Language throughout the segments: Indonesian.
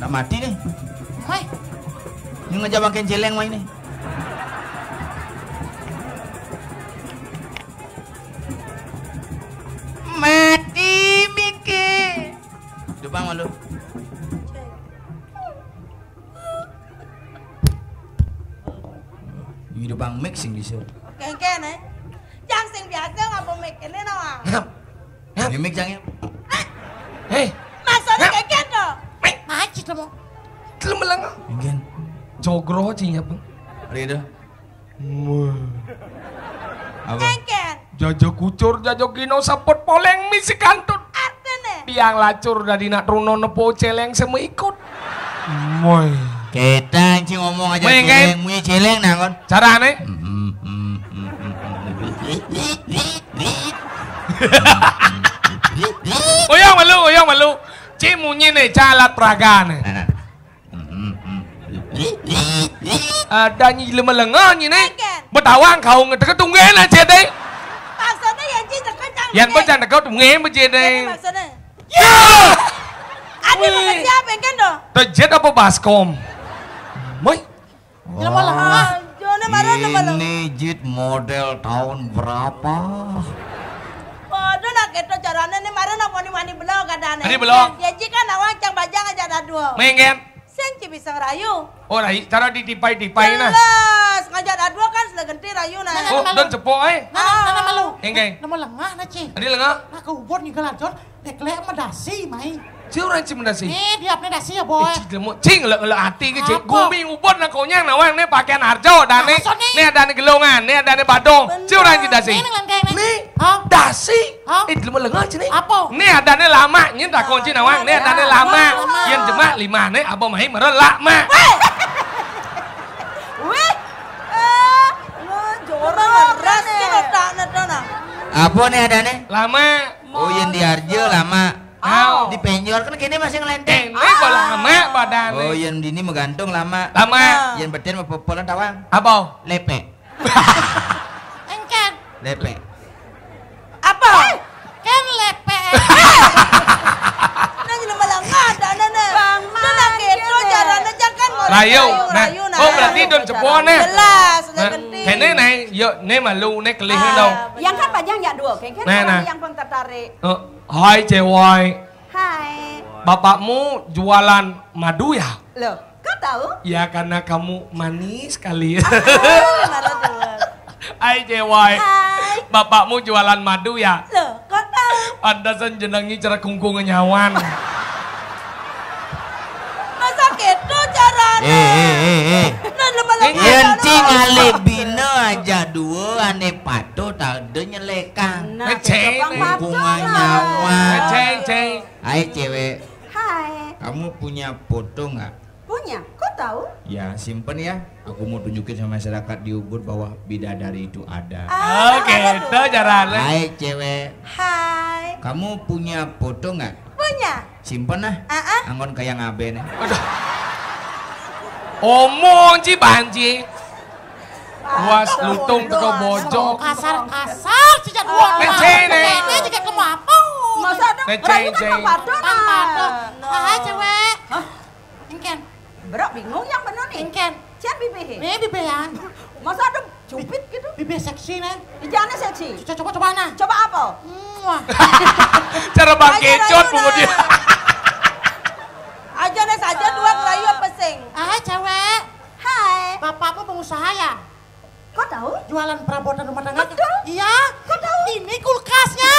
Tak mati nih. Hai, Ini ngejak makin celeng mah ini. Mati Miki. Depan malu. Ini depan mixing di sini. Keng-keng eh. Yang sing biasa ngapa mikir ini. Ngap. Ini mix yang Hei. Mungkin. Jogro cinya itu. Apa? Jajo kucur, jajo kino sapot poleng misi kantut. Artinya. Biang lacur dari nak runo nepo celeng semua ikut. Moy. Kita cing ngomong aja celeng, punya celeng nah kon. Carane? Nih calat praga nih. Ada nyi lemelengah nyi nih. Ken. Betawang kau ngedeket tunggen aja deh. Maksudnya yang cinta kecang. Yan bercanda kau tunggen aja deh. maksudnya. Ya! Wih. makan siapa kan do? Tejet apa baskom? Moy. Ah, nama lo. Ini jit model tahun berapa? Waduh nak itu caranya nih marah wani belau kadane. Ani belau. Ya jika nawang cang bajang aja ada dua. Mengen. Senci bisa ngerayu. Oh, rai, cara ditipai-tipai nah. Jelas ngajak ada dua kan sudah genti rayu nah. Oh, dan cepo eh. Nana, nana malu. Engke. Nama lengah na ci. Adi lengah. Nah ke ubon nih galajot. Deklek medasi mai. Si orang cimendasi. Eh dia apne dasi ya boy. Eh, cik lemu, cing le le hati ke cik. Apa? Gumi ubon na konyang na wang ne pakaian harjo dan ne. Ne ada ne gelongan, ne ada ne badong. Si orang cimendasi. Ini ngelan kayak Hah? dasi. Eh, lemu lengah cini. Apa? Ne ada ne lama, nyi tak kunci na wang. Ne ada ne lama. Yen jema lima ne apa mahi mere lama. Wih. Eh, lo jorang tak nah. Apa nih ada nih? Lama. Oh yang di Arjo lama. Au. Di penjor kan kini masih ngelenteng. ne kok lama badan Oh yang dini menggantung lama. Lama. Yang beten mau popolan tawang. Apa? Lepek. Engken. Lepek. Apa? Kan lepe. Rayu. Nah, rayu nah. oh berarti don cepo ne. Jelas sudah Nah, genti. Kene này, yo ne malu ne kelih Ah, dong. Yang kan banyak ya dua, kan Nah, nah. yang pun tertarik. Hai cewek, Hai. bapakmu jualan madu ya? Loh, kau tahu? Ya karena kamu manis sekali. Hai cewek, Hai. bapakmu jualan madu ya? Loh, kau tahu? Pandasan jenengi cara kungkung nyawan. Masa gitu caranya? Eh eh eh eh. Lemah lemah. Yang cing ale bina aja dua ane pato tak ada nyelekang. Nah, Bunga lah. nyawa. Ceng ceng. Hai cewek, Hai. kamu punya foto nggak? Punya, kau tahu? Ya simpen ya. Aku mau tunjukin sama masyarakat di Ubud bahwa bidadari itu ada. Ah, Oke, itu caranya. Hai cewek, Hai. kamu punya foto nggak? Punya. Simpen lah. Ah, ah. Angon kayak ngabe nih. Omong ci banci. Was lutung teko bojo. Kasar kasar jadwal. Ngeceng, nih. Ini juga apa? Masa ada Ngeceng, rayu kan nah. Tampado. No. Hai cewek. Engken. Berak bingung yang benar nih. Engken. Cian bibir. Nih bibe ya. Masa ada cupit gitu? Bibe seksi nih. Jangan seksi. Coba coba coba nah. Coba apa? Cara Ayo, bangkecot rayu, kemudian. Aja nih saja dua rayu pesing. Pengusaha ya? Kau tahu? Jualan perabotan rumah tangga. Betul. Iya. Kau tahu? Ini kulkasnya.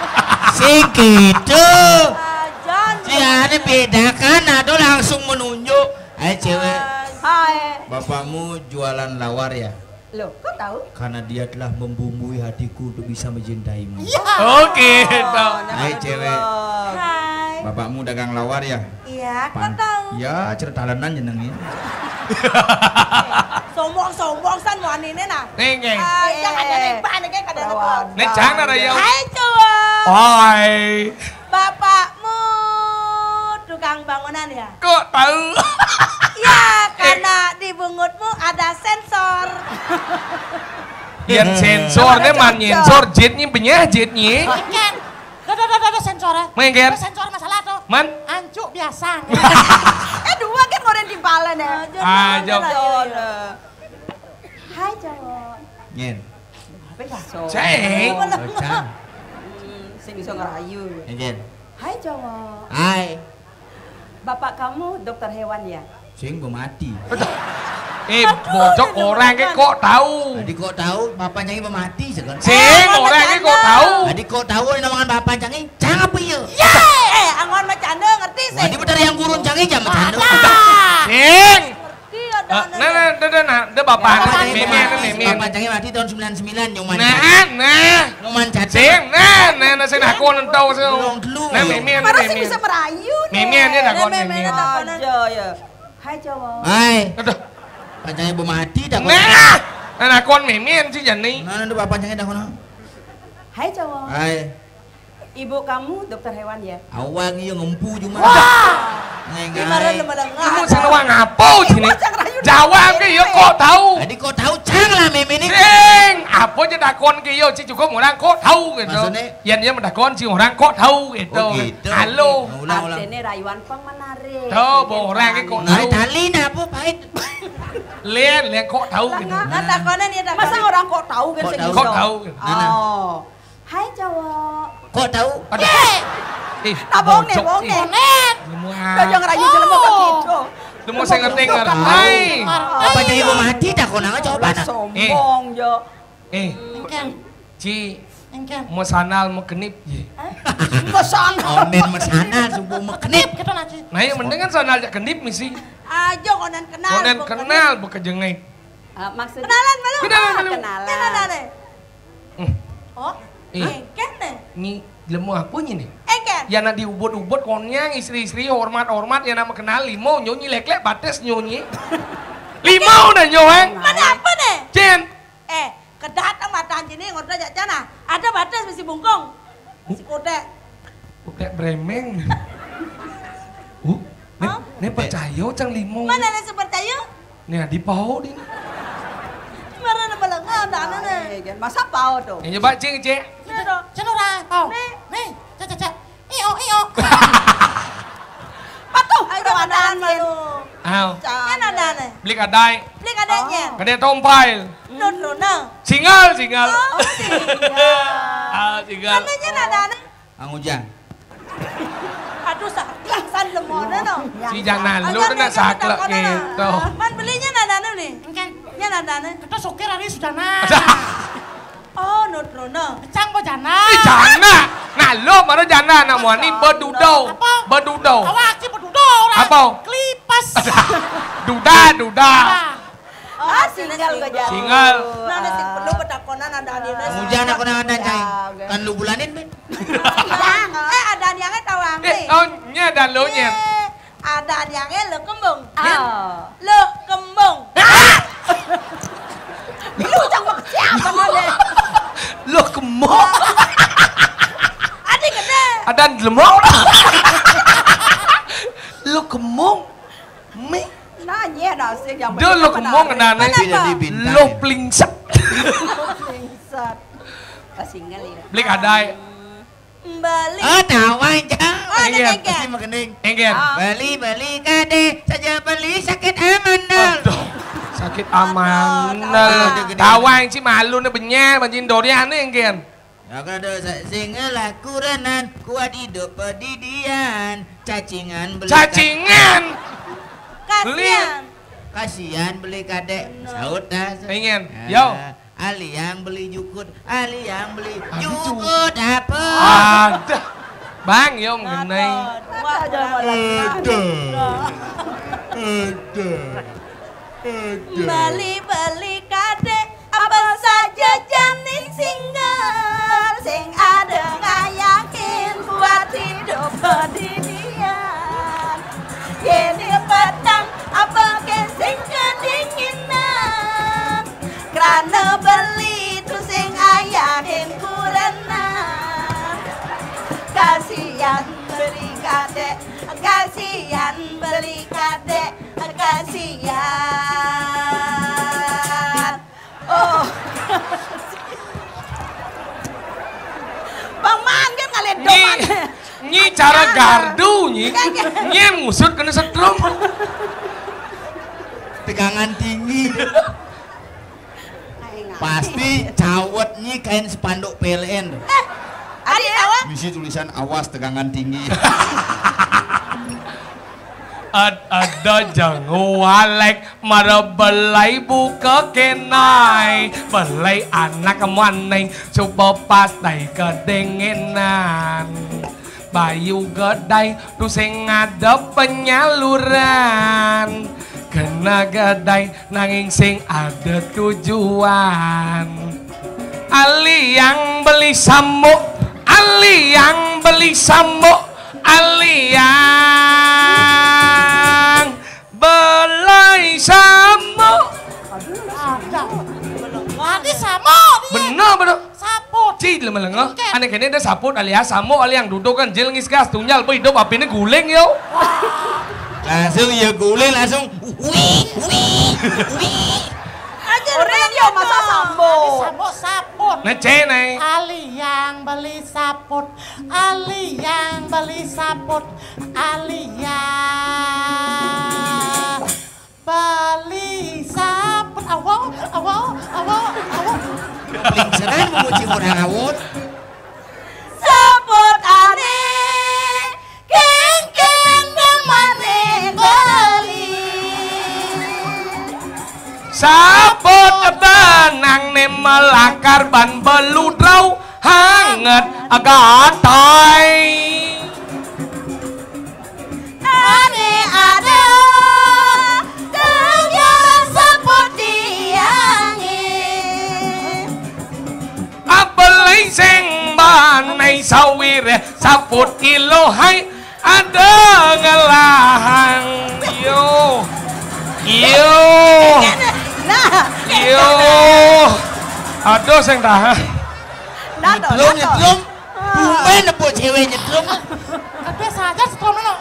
Segitu. Aja. Si ada bedakan atau langsung menunjuk. Hai cewek, Hai. bapakmu jualan lawar ya? Loh, kau tahu? Karena dia telah membumbui hatiku untuk bisa mencintaimu. Iya. Oke, toh. Hai cewek, Hai. bapakmu dagang lawar ya? Iya, kau Pan- tahu. Ya, ceritalenan jenengnya. Sombong-sombong san wanine nah. Neng neng. Aja ada nih pan nih kada ada. Nek jangan ada yang. Hai cowok. Hai. Bapakmu tukang bangunan ya? Kok tahu? Ya, karena di bungutmu ada sensor. Yang sensornya man nyensor jetnya benyah jetnya. Engken. Ada ada ada sensornya. Ada sensor masalah tuh. Man, Ancuk biasa. Salah nih. Ah, jom. Hai cowok. Nyen. Apa ya? Ceng. Saya bisa ngerayu. Nyen. Hai cowok. Hai. Bapak kamu dokter hewan ya? Sing gua mati. Eh, bocok orang ke kok tahu. Tadi kok tahu bapak mau mati sekarang. Sing orang ke kok tahu. Tadi kok tahu nama bapak nyanyi Nah, nah, nah, nah, nah, dia bapak Bapak nah, memen, mati, memen. Bapak nyanyi mati tahun 99 nyoman. Nah, nah. Nyoman cacat. Sing, nah, nah, nah, sing aku nentau sih. Belum. Nah, memen, Mana sih memen. bisa merayu nih? Memen dia Memen, memen. takon aja ya. Hai cowok. Hai. Aduh. Nyanyi mau mati dah. Nah, nah, nah, kon memen sih jadi. Nah, nanti bapak nyanyi dah kono. Hai cowok. Hai. Ibu kamu dokter hewan ya? Awang iya ngempu cuma. Ngimaran lemah ngah. ngapo jene? Jawab ki ya kok tau. Jadi kok tau jeng lah mimine. apa je dakon ki ya cik cukup orang kok tau gitu. Yen yen mendakon cik orang kok tau gitu. Oh gitu. Halo. Asene rayuan pang menarik. Tau bo orang ki kok tau. Nari tali na apa pahit. Lian, lian kok tau gitu. Nah, dakonan ya dakon. Masa orang kok tau gitu. Kok tau. Oh. Hai cowok. Kok tahu? Aduh. Eh, Nah, bohong nih, bocok, bohong nih. ih. Lemu Kau jangan rayu jelema kok gitu. Lu mau saya ngerti nggak? Hai. Bapak nyanyi mau mati dah kau nanga coba nah. Sombong yo. Eh, Engken, Ci, engken. mau sanal mau kenip ye. Kesan. Onen mesana subuh mekenip. Kita nanti. Nah, yang penting kan sanal jak kenip misi. Aja konan kenal. Konen kenal bukan jengeng. maksudnya kenalan malu. Kenalan, malu. Kenalan. Kenalan. Hmm. Oh, Eh, engken deh. ni lemu apa ini? Engken. Ya nak diubut-ubut konyang istri-istri hormat-hormat ya nama kenal limo nyonyi lek-lek bates nyonyi. Limau dah nyoweng. Mana apa nih? Cen. Eh, kedatang mata anjini ngotot aja cana. Ada batas mesti bungkong. Si kodek. Udah bremeng. Uh, ne, ne percaya cang limo. Mana nih seperti Nih di pau di. Mana nih belengah dana nih. Masa pau tuh? Ini coba cing cek. Ini tuh. Cenora, kau. Nih. Nih, cek cek cek. Iyo, iyo. Patuh. Ayo ada malu. Aw, Kan ada nih. beli kadai, Beli kadanya. kadai tompail. Nut runa. Singal, singal. Oh, tinggal. Ah, singal. Kadanya ada nih. Ang ujang. Aduh, saklan lemona no. Si jangan lu kena saklek gitu. Man belinya nada nih. Engken. Ya nih. Kita sukir hari sudah nah. Oh, nut runa. Cang po jana. Eh, jana. Nah, lu mana jana nama ni berdudau. Apa? Berdudau. Awak si pedudo orang. Apa? Klipas. Duda, duda. Ah, singal gak jadi. Singal. Nah, nanti perlu petakonan ada. Ang ujang aku nang ada cai. Kan lu bulanin ben. Eh, ada yang tawang Eh, oh, nya dan lu nya. Ada yang lo kembung. Lo kembung. Lu jangan siapa nih? Lu kemok. Adik gede. Ada lah. Lu kemong. Mi. Nanya dah sih yang Dia lu kemong kena nih. Tidak dibintang. Lu plingsak. Lingsat. Pasingal ya. Beli kadai. Balik. Oh, tawang jang. Oh, iya. ada Pasti yang mekening. Enggen. Ah. Beli beli kade saja beli sakit amanal. Aduh. Sakit aman. Tawang sih malu nih benyek banjin dorian nih enggen. Aku ada singalah kuranan kuat hidup pedidian cacingan beli Cacingan. Kasian. kasihan beli kadek saut dah Ingin. Ah, Yo. Ali yang beli jukut, Ali yang beli jukut apa? Ada. Bang, yo mengenai. Jangan Beli beli kade apa saja jenis single cara gardu nyi. Nyi ngusut kena setrum. tegangan tinggi. Pasti cawetnya kain spanduk PLN. Adi tawa. Misi tulisan awas tegangan tinggi. Ad ada jang walek mara belai buka kenai belai anak maneng coba pastai kedengenan bayu gedai tu sing ngadep penyaluran. Kena gedai nanging sing ada tujuan. Ali yang beli samuk Ali yang beli samuk Ali yang kene ada saput alias samuk Ali yang duduk kan jil ngis gas Tunyal pe hidup api ini guling yo langsung ya guling langsung wih wih wih. Aja radio masa sambo. Sampo saput. Nece nih Ali yang beli saput, Ali yang beli saput, Ali yang beli saput. Awo, awo, awo, awo. Paling seren memuji orang awut. Sabot ta nang nem lakar ban beludraw hangat agatay. Ane ada kegiatan seperti angin. Apalay sing banay sawir saput kilo hay ada ngelahan yo yo. Nah, yo aduh sing tahan nah toh, Nyetrum nyetrum. Tumben nepuk cewek nyetrum. Ada saja setelah mana?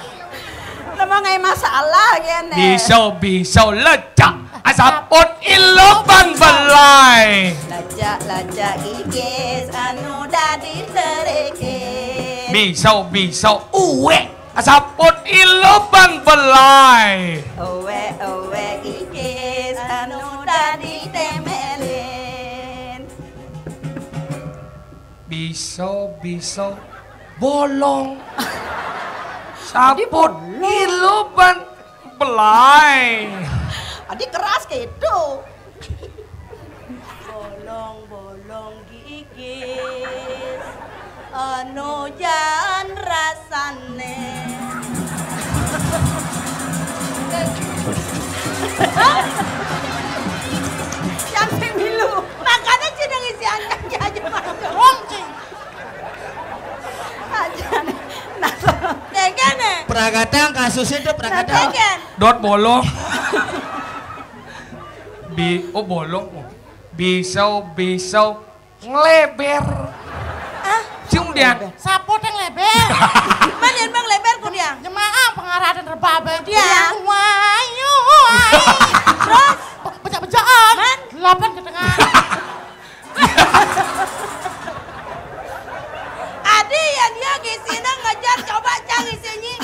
Nama ngai masalah gini. bisa bisa lecak saput iloban belai Lajak lajak ikis anu dadi terekis. bisa bisa uwe saput iloban belai Owe owe bisa bisa. Bolong. Saput iloban belai. Adi keras gitu. Bolong bolong gigis anu jan rasane. Kasusnya tuh Nah, pragatang. tegen. dot bolong bi oh bolong bisa bisa ngeleber cium dia Saput yang lebar. Man yan bang lebar ko diang. Jemaah pengarah dan rebabe. Dia. Wayu. Terus. Bejak-bejakan. Man. Delapan ke tengah. Adi yan dia gisina ngajar coba cang isinya.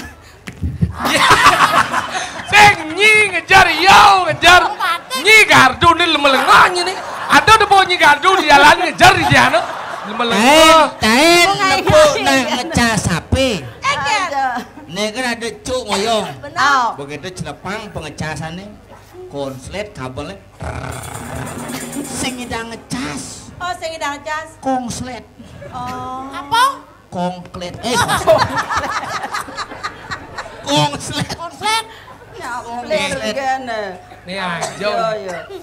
Sing nyi ngejar yo ngejar nyi gardu nih lemelengahnya nih ada udah bawa nyi gardu di jalan ngejar di Taen, lemelengah taen Bunga nepuk nah ngecas sapi. Nih kan ada cuk ngoyong. Benar. Begitu celepang pengecasannya, konslet kabelnya. Sing ida ngecas, Oh, saya ngidang cas. kongslet, Oh. Apa? kongklet. Eh, kongslet. Konslet. Ya, bener gana. nih aja Yo yo.